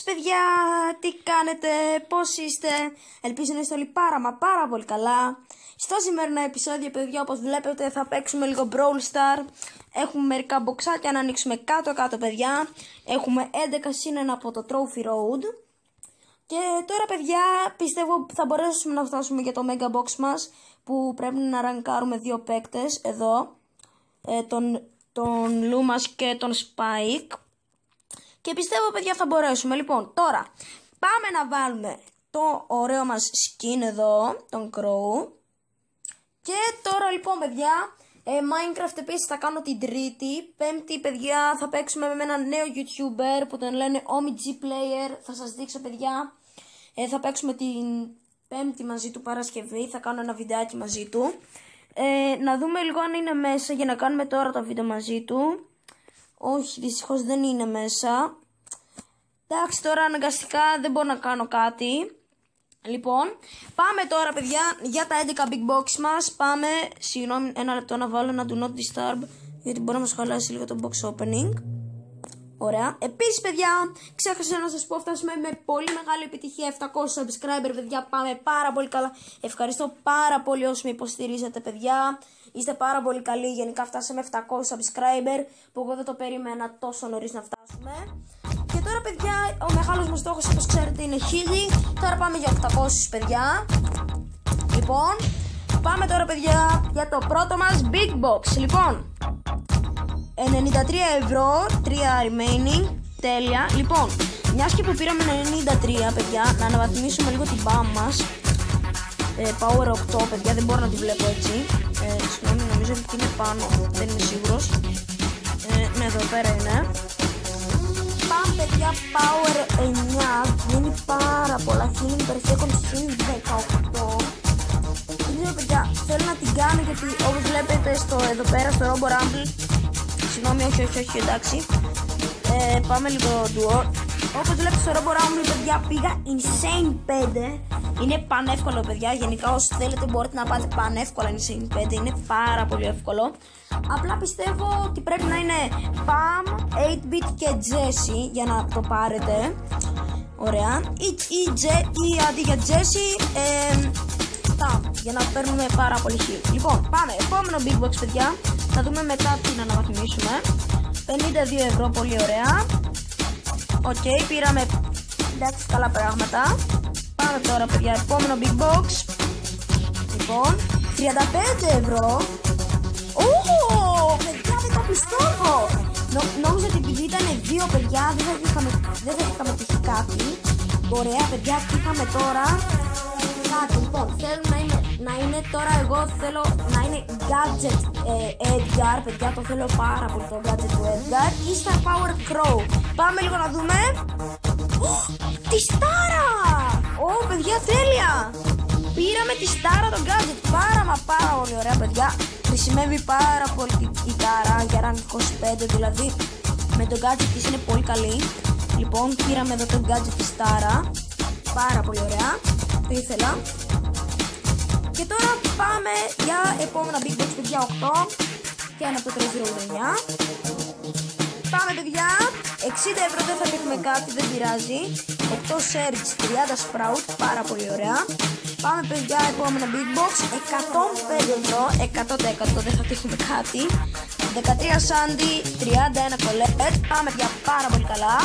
σας παιδιά, τι κάνετε, πώς είστε, ελπίζω να είστε όλοι πάρα μα πάρα πολύ καλά. Στο σημερινό επεισόδιο παιδιά όπως βλέπετε θα παίξουμε λίγο Brawl Star, έχουμε μερικά μποξάκια να ανοίξουμε κάτω κάτω παιδιά, έχουμε 11 συν από το Trophy Road. Και τώρα παιδιά πιστεύω θα μπορέσουμε να φτάσουμε για το Mega Box μας που πρέπει να ραγκάρουμε δύο παίκτες εδώ, ε, τον, τον Loomas και τον Spike. Και πιστεύω παιδιά θα μπορέσουμε. Λοιπόν, τώρα πάμε να βάλουμε το ωραίο μας skin εδώ, τον Crow. Και τώρα λοιπόν παιδιά, ε, Minecraft επίσης θα κάνω την τρίτη. Πέμπτη παιδιά θα παίξουμε με ένα νέο YouTuber που τον λένε OMG Player. Θα σας δείξω παιδιά. Ε, θα παίξουμε την πέμπτη μαζί του Παρασκευή. Θα κάνω ένα βιντεάκι μαζί του. Ε, να δούμε λίγο αν είναι μέσα για να κάνουμε τώρα το βίντεο μαζί του. Όχι, δυστυχώς δεν είναι μέσα. Εντάξει, τώρα αναγκαστικά δεν μπορώ να κάνω κάτι. Λοιπόν, πάμε τώρα παιδιά για τα 11 big box μας. Πάμε, συγγνώμη ένα λεπτό να βάλω ένα do not disturb, γιατί μπορεί να μας χαλάσει λίγο το box opening. Ωραία. Επίσης παιδιά, ξέχασα να σας πω, φτάσουμε με πολύ μεγάλη επιτυχία 700 subscriber παιδιά, πάμε πάρα πολύ καλά. Ευχαριστώ πάρα πολύ όσοι με υποστηρίζετε παιδιά. Είστε πάρα πολύ καλοί, γενικά φτάσαμε 700 subscriber, που εγώ δεν το περίμενα τόσο νωρίς να φτάσουμε. Και τώρα παιδιά, ο μεγάλος μας στόχος όπως ξέρετε είναι 1000, τώρα πάμε για 800 παιδιά. Λοιπόν, πάμε τώρα παιδιά για το πρώτο μας big box. Λοιπόν, 93 ευρώ, 3 remaining, τέλεια. Λοιπόν, μιας και που πήραμε 93 παιδιά, να αναβαθμίσουμε λίγο την μπάμ μας. Ε, power 8 παιδιά, δεν μπορώ να τη βλέπω έτσι. Ε, συγγνώμη, νομίζω ότι είναι πάνω, δεν είμαι σίγουρος. Ε, ναι, εδώ πέρα είναι. Πάμε παιδιά, power 9, βγαίνει πάρα πολλά, healing per second, healing 18. Δεν παιδιά, θέλω να την κάνω γιατί όπως βλέπετε στο, εδώ πέρα στο Robo Rumble Συγγνώμη, όχι, όχι, όχι, εντάξει. Ε, πάμε λίγο duo. Όπως βλέπετε στο Robo Rumble, παιδιά, πήγα Insane 5. Είναι πανεύκολο, παιδιά. Γενικά, όσοι θέλετε, μπορείτε να πάτε πανεύκολα Insane 5. Είναι πάρα πολύ εύκολο. Απλά πιστεύω ότι πρέπει να είναι Pam, 8-bit και Jessie για να το πάρετε. Ωραία. Ή, ή, ή αντί για Jessie, ε, για να παίρνουμε πάρα πολύ χείλ. Λοιπόν, πάμε. Επόμενο big box, παιδιά. Θα δούμε μετά τι να αναβαθμίσουμε. 52 ευρώ, πολύ ωραία. OK, okay, πήραμε εντάξει καλά πράγματα. Πάμε τώρα, παιδιά, επόμενο big box. Λοιπόν, 35 ευρώ. Ω, παιδιά, δεν το πιστεύω. Νο, νόμιζα ότι επειδή ήταν δύο παιδιά δεν θα είχαμε, δεν θα είχαμε τυχεί κάτι. Ωραία, παιδιά, τύχαμε τώρα; Κάτι. Λοιπόν, θέλω να είναι, να είναι τώρα εγώ θέλω να είναι gadget ε, Edgar. Παιδιά, το θέλω πάρα πολύ το gadget του Edgar. Ή Star Power Crow. Πάμε λίγο να δούμε. Oh, τη Στάρα! Ω, oh, παιδιά, τέλεια! Πήραμε τη Στάρα το gadget. Πάρα μα πάρα πολύ ωραία, παιδιά. Χρησιμεύει πάρα πολύ η Τάρα για rank 25, δηλαδή με το gadget της είναι πολύ καλή. Λοιπόν, πήραμε εδώ το gadget της Τάρα. Πάρα πολύ ωραία το ήθελα. Και τώρα πάμε για επόμενα big box παιδιά 8 και ένα από το 309. Πάμε παιδιά, 60 ευρώ δεν θα πετύχουμε κάτι, δεν πειράζει. 8 search, 30 sprout, πάρα πολύ ωραία. Πάμε παιδιά, επόμενο big box, 105 ευρώ, 100% δεν θα πετύχουμε κάτι. 13 sandy, 31 colette, πάμε πια πάρα πολύ καλά.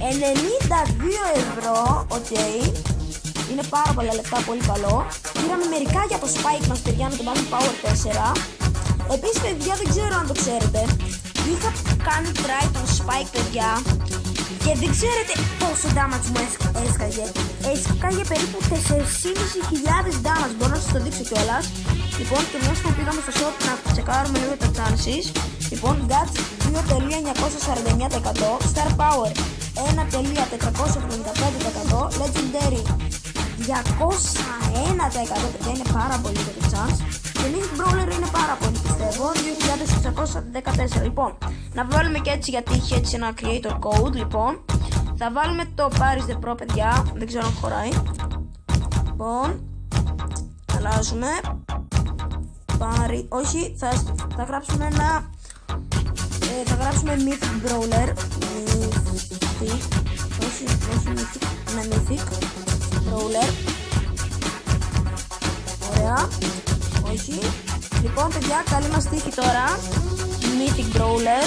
92 ευρώ, OK. Okay. Είναι πάρα πολλά λεφτά, πολύ καλό. Πήραμε μερικά για το spike μας, παιδιά, να το πάμε power 4. Επίσης, παιδιά, δεν ξέρω αν το ξέρετε. Είχα κάνει try το spike, παιδιά. Και δεν ξέρετε πόσο damage μου έσκαγε. Έσκαγε περίπου 4.500 damage. Μπορώ να σας το δείξω κιόλας. Λοιπόν, και μιας που πήγαμε στο shop να τσεκάρουμε λίγο τα chances. Λοιπόν, Guts 2.949%, Star Power 1.475%, Legendary 201% παιδιά είναι πάρα πολύ το chance και Mythic Brawler είναι πάρα πολύ πιστεύω 2614 λοιπόν να βάλουμε και έτσι γιατί έχει έτσι ένα creator code λοιπόν. Θα βάλουμε το Paris The Pro παιδιά δεν ξέρω αν χωράει. Λοιπόν αλλάζουμε. Πάρει, όχι θα, θα γράψουμε ένα ε, θα γράψουμε Mythic Brawler. Mythic όχι, όχι mythic, ναι mythic, brawler. Ωραία, όχι. Λοιπόν, παιδιά, καλή μας τύχη τώρα. Mythic brawler.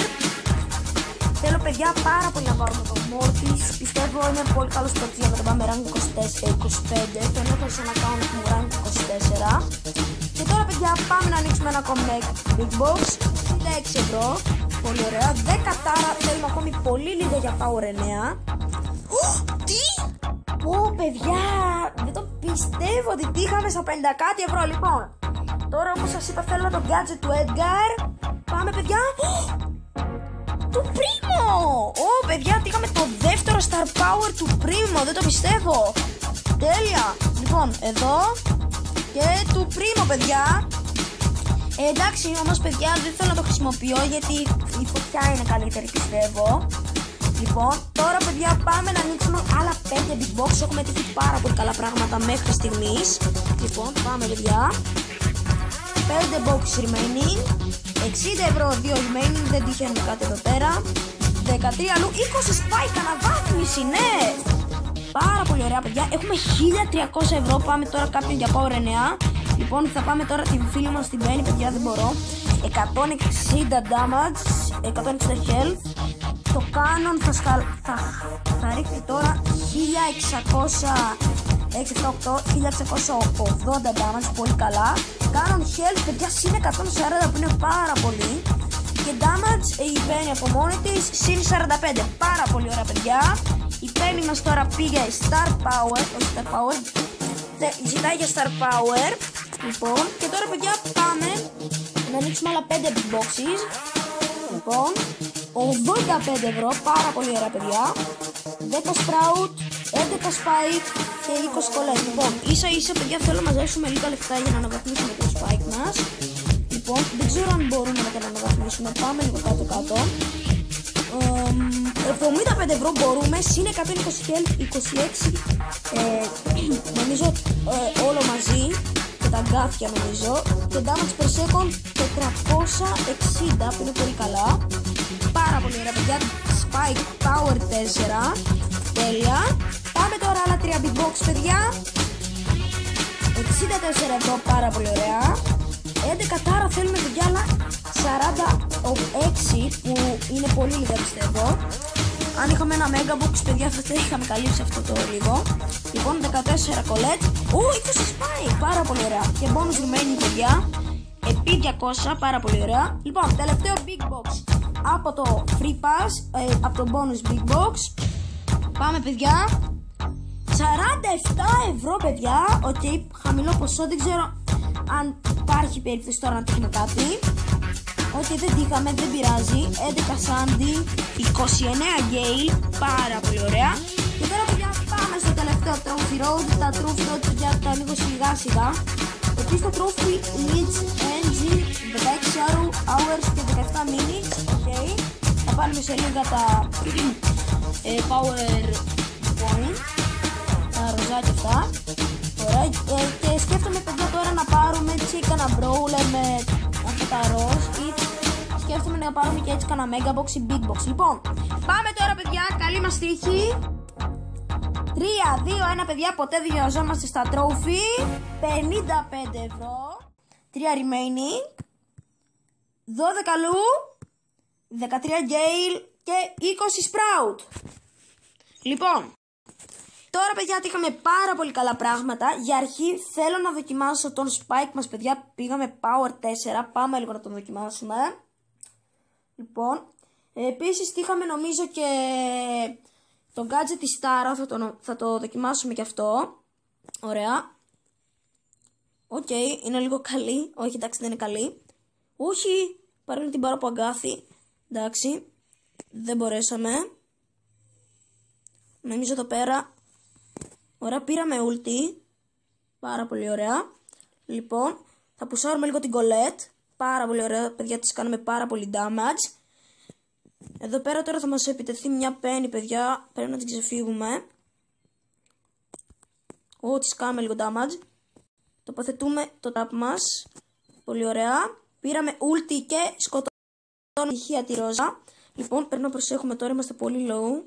Θέλω παιδιά πάρα πολύ να πάρουμε το Mortis. Πιστεύω είναι πολύ καλός παίκτης για να το πάμε rank 24-25. Τον έχω σε ένα account μου rank 24. Και τώρα παιδιά πάμε να ανοίξουμε ένα ακόμη Big Box. 66 ευρώ. Πολύ ωραία. 10 τάρα. Θέλουμε ακόμη πολύ λίγο για Power 9. Τι! Πω παιδιά, δεν το πιστεύω ότι τι είχαμε στα 50 κάτι ευρώ λοιπόν. Τώρα όπως σας είπα θέλω το gadget του Edgar. Πάμε παιδιά. Του Primo! Ω, παιδιά, είχαμε το δεύτερο Star Power του Primo, δεν το πιστεύω. Τέλεια. Λοιπόν, εδώ και του Primo, παιδιά. Ε, εντάξει, όμως, παιδιά, δεν θέλω να το χρησιμοποιώ γιατί η φωτιά είναι καλύτερη, πιστεύω. Λοιπόν, τώρα, παιδιά, πάμε να ανοίξουμε άλλα 5 big box. Έχουμε τύχει πάρα πολύ καλά πράγματα μέχρι στιγμής. Λοιπόν, πάμε, παιδιά. 5 box remaining. 60 ευρώ 2 remaining, δεν τυχαίνουμε κάτι εδώ πέρα. 13 αλλού, 20 spike αναβάθμιση, ναι! Πάρα πολύ ωραία παιδιά. Έχουμε 1300 ευρώ. Πάμε τώρα κάποιον για Power 9. Λοιπόν, θα πάμε τώρα την φίλη μας στην Penny, παιδιά, δεν μπορώ. 160 damage, 160 health. Το Canon θα, σκαλ... θα, θα ρίχνει τώρα 1600 6, 7, 8, 1680 damage, πολύ καλά. Canon health, παιδιά, συν 140 που είναι πάρα πολύ. Και damage ε, η Penny από μόνη της συν 45. Πάρα πολύ ωραία, παιδιά. Η Penny μας τώρα πήγε Star Power, όχι Star Power, ζητάει για Star Power. Λοιπόν, και τώρα, παιδιά, πάμε να ανοίξουμε άλλα 5 big boxes. Λοιπόν, 85 ευρώ, πάρα πολύ ωραία, παιδιά. 10 Sprout, 11 Spike και 20 Colette. Λοιπόν, ίσα ίσα, παιδιά, θέλω να μαζέψουμε λίγα λεφτά για να αναβαθμίσουμε το Spike μας. Λοιπόν, δεν ξέρω αν μπορούμε να τα αναβαθμίσουμε. Πάμε λίγο κάτω-κάτω. 75 ευρώ μπορούμε, συν 120 health, 26 ε, νομίζω ε, όλο μαζί και τα γκάθια νομίζω και damage per second 460 που είναι πολύ καλά πάρα πολύ ωραία παιδιά Spike Power 4 τέλεια πάμε τώρα άλλα 3 big box παιδιά. 64 ευρώ πάρα πολύ ωραία. 11 τάρα θέλουμε παιδιά αλλά 46 που είναι πολύ λίγα πιστεύω. Αν είχαμε ένα mega box παιδιά θα είχαμε καλύψει αυτό το λίγο λοιπόν 14 colette Ω 20 spike πάρα πολύ ωραία. Και bonus remaining παιδιά. Επί 200 πάρα πολύ ωραία. Λοιπόν τελευταίο big box. Από το free pass ε, από το bonus big box. Πάμε παιδιά. 47 ευρώ παιδιά. OK okay, χαμηλό ποσό. Δεν ξέρω αν υπάρχει περίπτωση τώρα να τύχουμε κάτι. Όχι δεν τύχαμε, δεν πειράζει. 11 Sandy, 29 Gale, πάρα πολύ ωραία. Και τώρα παιδιά πάμε στο τελευταίο Trophy Road Τα Trophy Road παιδιά τα ανοίγω σιγά σιγά. Εκεί στο Trophy League ends in 16 Arrow Hours και 17 Minutes okay. Θα πάρουμε σε λίγα τα ε, Power Point Τα ροζάκια αυτά Ωραία ε, και σκέφτομαι παιδιά τώρα να πάρουμε έτσι κανένα brawler με αυτά τα ροζ ή σκέφτομαι να πάρουμε και έτσι κανένα mega box ή big box. Λοιπόν, πάμε τώρα παιδιά, καλή μας τύχη. 3, 2, 1 παιδιά, ποτέ δεν βιαζόμαστε στα τρόφι. 55 ευρώ. 3 remaining. 12 λου. 13 gale και 20 sprout. Λοιπόν, Τώρα, παιδιά, είχαμε πάρα πολύ καλά πράγματα. Για αρχή θέλω να δοκιμάσω τον Spike μας, παιδιά. Πήγαμε Power 4. Πάμε λίγο να τον δοκιμάσουμε. Λοιπόν, επίσης είχαμε νομίζω και το gadget της Tara. Θα το, θα το δοκιμάσουμε και αυτό. Ωραία. OK, okay, είναι λίγο καλή. Όχι, εντάξει, δεν είναι καλή. Όχι, μπορώ να την πάρω από αγκάθι. Εντάξει, δεν μπορέσαμε. Νομίζω εδώ πέρα Ωραία, πήραμε ulti. Πάρα πολύ ωραία. Λοιπόν, θα πουσάρουμε λίγο την Colette. Πάρα πολύ ωραία, παιδιά, της κάνουμε πάρα πολύ damage. Εδώ πέρα τώρα θα μας επιτεθεί μια Penny, παιδιά. Πρέπει να την ξεφύγουμε. Ω, της κάνουμε λίγο damage. Τοποθετούμε το tap μας. Πολύ ωραία. Πήραμε ulti και σκοτώνουμε ηχεία τη ρόζα. Λοιπόν, πρέπει να προσέχουμε τώρα, είμαστε πολύ low.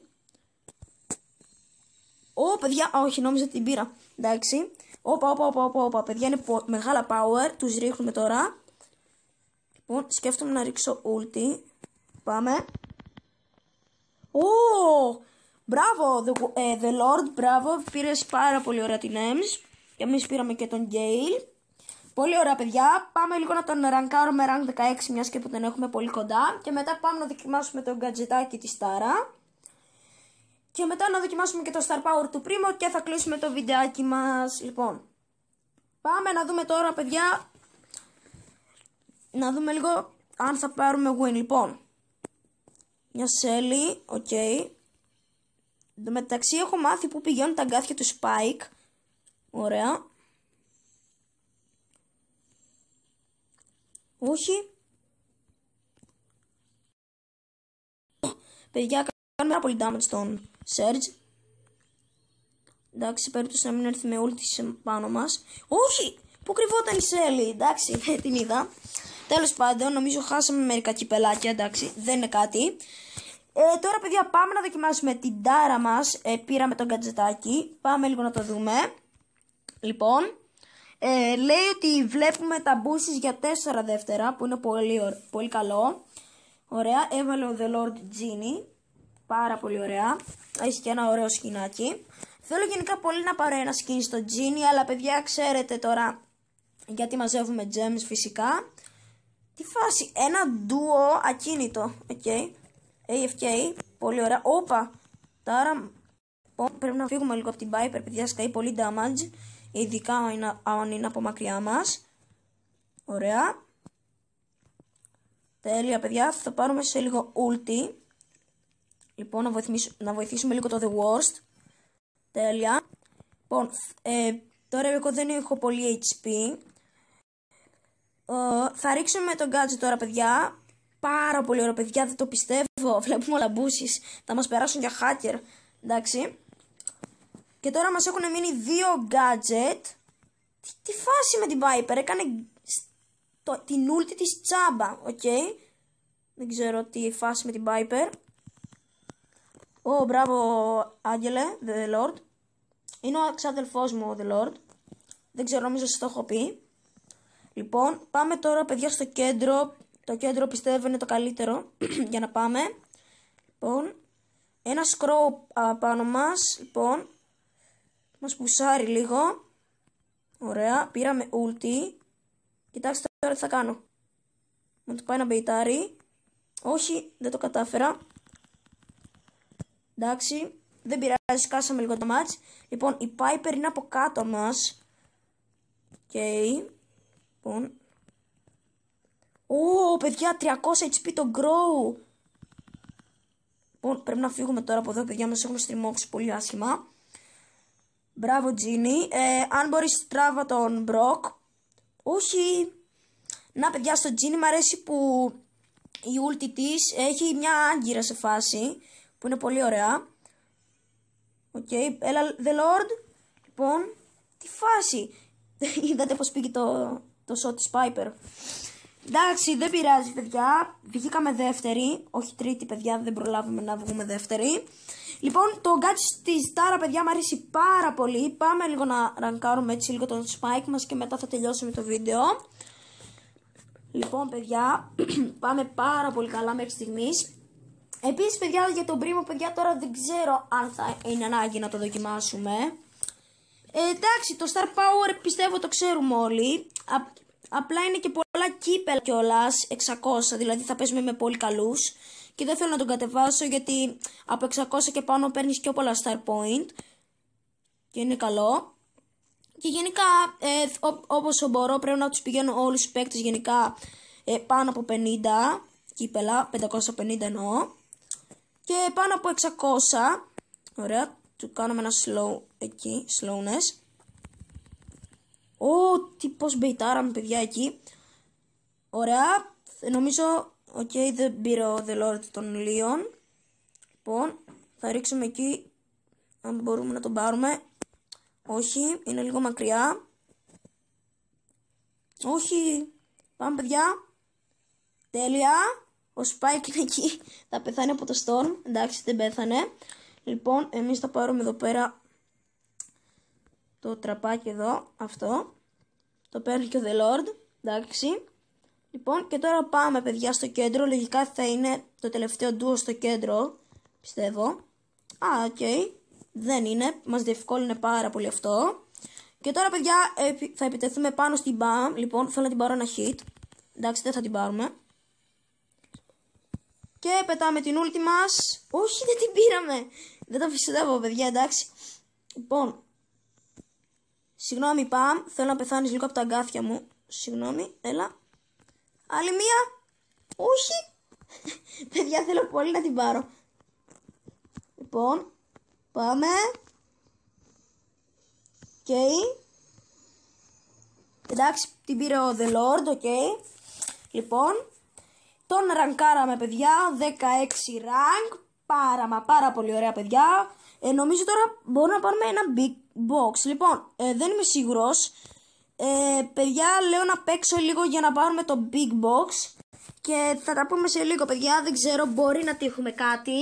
Παιδιά, όχι, νόμιζα την πήρα. Εντάξει. Όπα, όπα, όπα, όπα, όπα. Παιδιά είναι μεγάλα power. Τους ρίχνουμε τώρα. Λοιπόν, σκέφτομαι να ρίξω ulti. Πάμε. Ω! Μπράβο, the, ε, the Lord, μπράβο. Πήρες πάρα πολύ ωραία την Ems. Και εμείς πήραμε και τον Gale. Πολύ ωραία, παιδιά. Πάμε λίγο να τον ρανκάρουμε rank 16, μιας και που τον έχουμε πολύ κοντά. Και μετά πάμε να δοκιμάσουμε τον γκατζετάκι της Τάρα. Και μετά να δοκιμάσουμε και το Star Power του Primo και θα κλείσουμε το βιντεάκι μας. Λοιπόν, πάμε να δούμε τώρα, παιδιά, να δούμε λίγο αν θα πάρουμε win. Λοιπόν, μια Shelly, OK. Okay. μεταξύ έχω μάθει που πηγαίνουν τα αγκάθια του Spike. Ωραία. Όχι. Παιδιά, κάνουμε πάρα πολύ damage στον Surge. Εντάξει, περίπτωση να μην έρθει με ulti πάνω μας. Όχι! Πού κρυβόταν η Shelly, εντάξει, δεν την είδα. Τέλος πάντων, νομίζω χάσαμε μερικά κυπελάκια, εντάξει, δεν είναι κάτι. Ε, τώρα, παιδιά, πάμε να δοκιμάσουμε την τάρα μας. Ε, πήραμε τον κατζετάκι. Πάμε λίγο να το δούμε. Λοιπόν, ε, λέει ότι βλέπουμε τα μπούσεις για 4 δεύτερα, που είναι πολύ, πολύ καλό. Ωραία, έβαλε ο The Lord Genie. Πάρα πολύ ωραία. Έχει και ένα ωραίο σκηνάκι. Θέλω γενικά πολύ να πάρω ένα skin στο Genie, αλλά παιδιά ξέρετε τώρα γιατί μαζεύουμε gems φυσικά. Τι φάση, ένα duo ακίνητο, OK. Okay. AFK, πολύ ωραία. Όπα, τώρα πρέπει να φύγουμε λίγο από την Piper, παιδιά σκάει πολύ damage. Ειδικά αν είναι από μακριά μας. Ωραία. Τέλεια παιδιά, θα πάρουμε σε λίγο ulti. Λοιπόν, να, να βοηθήσουμε λίγο το The Lord. Τέλεια. Λοιπόν, ε, τώρα εγώ δεν έχω πολύ HP. Ε, θα ρίξουμε τον gadget τώρα, παιδιά. Πάρα πολύ ωραία, παιδιά. Δεν το πιστεύω. Βλέπουμε όλα bushes. Θα μας περάσουν για hacker. Εντάξει. Και τώρα μας έχουν μείνει δύο gadget. Τι, τι φάση με την Piper. Έκανε το, την ulti της τσάμπα. OK. Okay. Δεν ξέρω τι φάση με την Piper. Ω, μπράβο, Άγγελε, The Lord. Είναι ο εξάδελφός μου, ο The Lord. Δεν ξέρω, νομίζω σας το έχω πει. Λοιπόν, πάμε τώρα, παιδιά, στο κέντρο. Το κέντρο πιστεύω είναι το καλύτερο για να πάμε. Λοιπόν, ένα σκρό πάνω μας. Λοιπόν, μας πουσάρει λίγο. Ωραία, πήραμε ulti. Κοιτάξτε τώρα τι θα κάνω. Μου το πάει να μπεϊτάρει. Όχι, δεν το κατάφερα. Εντάξει, δεν πειράζει, σκάσαμε λίγο το match. Λοιπόν, η Piper είναι από κάτω μας. OK. Okay. Λοιπόν. Ω, παιδιά, 300 HP το Crow. Λοιπόν, πρέπει να φύγουμε τώρα από εδώ, παιδιά, μας έχουν στριμώξει πολύ άσχημα. Μπράβο, Τζίνι. Ε, αν μπορείς, τράβα τον Brock. Όχι. Να, παιδιά, στο Τζίνι μου αρέσει που η ulti της έχει μια άγκυρα σε φάση που είναι πολύ ωραία. OK, okay. έλα The Lord. Λοιπόν, τι φάση. Είδατε πως πήγε το, το shot της Piper. Εντάξει, δεν πειράζει παιδιά. Βγήκαμε δεύτερη. Όχι τρίτη παιδιά, δεν προλάβουμε να βγούμε δεύτερη. Λοιπόν, το gadget της Tara, παιδιά, μου αρέσει πάρα πολύ. Πάμε λίγο να ρανκάρουμε έτσι λίγο τον spike μας και μετά θα τελειώσουμε το βίντεο. Λοιπόν, παιδιά, πάμε πάρα πολύ καλά μέχρι στιγμής. Επίσης, παιδιά, για τον πρίμο, παιδιά, τώρα δεν ξέρω αν θα είναι ανάγκη να το δοκιμάσουμε. Ε, εντάξει, το Star Power πιστεύω το ξέρουμε όλοι. απλά είναι και πολλά κύπελα κιόλας, 600, δηλαδή θα παίζουμε με πολύ καλούς. Και δεν θέλω να τον κατεβάσω γιατί από 600 και πάνω παίρνεις πιο πολλά Star Point. Και είναι καλό. Και γενικά, ε, όπως μπορώ, πρέπει να τους πηγαίνω όλους τους παίκτες γενικά ε, πάνω από 50 κύπελα, 550 εννοώ. Και πάνω από 600, ωραία, του κάνουμε ένα slow εκεί, slowness. Ω, τι πώς μπεϊτάραμε παιδιά εκεί. Ωραία, νομίζω, OK, okay, δεν πήρε ο The Lord τον Leon. Λοιπόν, θα ρίξουμε εκεί, αν μπορούμε να τον πάρουμε. Όχι, είναι λίγο μακριά. Όχι, πάμε παιδιά. Τέλεια. Ο Spike είναι εκεί. Θα πεθάνει από το Storm. Εντάξει, δεν πέθανε. Λοιπόν, εμείς θα πάρουμε εδώ πέρα το τραπάκι εδώ, αυτό. Το παίρνει και ο The Lord, εντάξει. Λοιπόν, και τώρα πάμε παιδιά στο κέντρο. Λογικά θα είναι το τελευταίο ντουο στο κέντρο, πιστεύω. Α, OK. Okay. Δεν είναι. Μας διευκόλυνε πάρα πολύ αυτό. Και τώρα, παιδιά, θα επιτεθούμε πάνω στην Pam. Λοιπόν, θέλω να την πάρω ένα hit. Εντάξει, δεν θα την πάρουμε. Και πετάμε την ulti μας. Όχι, δεν την πήραμε. Δεν το πιστεύω, παιδιά, εντάξει. Λοιπόν, συγγνώμη, Pam. Θέλω να πεθάνεις λίγο από τα αγκάθια μου. Συγγνώμη, έλα. Άλλη μία. Όχι. παιδιά, θέλω πολύ να την πάρω. Λοιπόν, πάμε. OK. Okay. Εντάξει, την πήρε ο The Lord, OK. Okay. Λοιπόν, τον ρανκάραμε παιδιά, 16 rank, πάρα μα πάρα πολύ ωραία παιδιά. Ε, νομίζω τώρα μπορούμε να πάρουμε ένα big box. Λοιπόν, ε, δεν είμαι σίγουρος. Ε, παιδιά, λέω να παίξω λίγο για να πάρουμε το big box. Και θα τα πούμε σε λίγο παιδιά, δεν ξέρω, μπορεί να τύχουμε κάτι.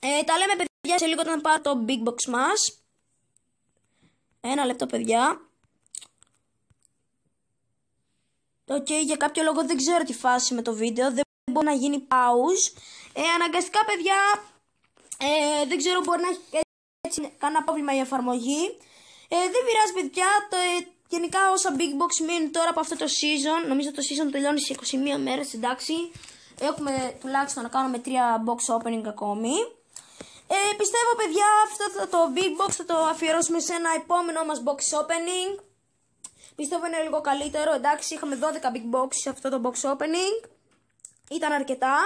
Ε, τα λέμε παιδιά σε λίγο όταν πάρω το big box μας. Ένα λεπτό παιδιά. OK, okay, για κάποιο λόγο δεν ξέρω τι φάση με το βίντεο. Δεν μπορεί να γίνει pause. Ε, αναγκαστικά, παιδιά, ε, δεν ξέρω, μπορεί να έχει έτσι κανένα πρόβλημα η εφαρμογή. Ε, δεν πειράζει, παιδιά. Το, ε, γενικά, όσα big box μείνουν τώρα από αυτό το season, νομίζω το season τελειώνει σε 21 μέρες, εντάξει. Έχουμε τουλάχιστον να κάνουμε 3 box opening ακόμη. Ε, πιστεύω, παιδιά, αυτό το big box θα το αφιερώσουμε σε ένα επόμενο μας box opening. Πιστεύω είναι λίγο καλύτερο. Εντάξει, είχαμε 12 big box σε αυτό το box opening. Ήταν αρκετά.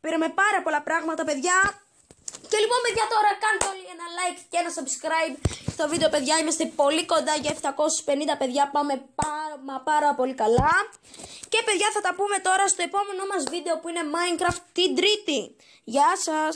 Πήραμε πάρα πολλά πράγματα, παιδιά. Και λοιπόν, παιδιά, τώρα κάντε όλοι ένα like και ένα subscribe στο βίντεο, παιδιά. Είμαστε πολύ κοντά για 750 παιδιά. Πάμε πάρα, μα πάρα πολύ καλά. Και, παιδιά, θα τα πούμε τώρα στο επόμενο μας βίντεο που είναι Minecraft την Τρίτη. Γεια σας!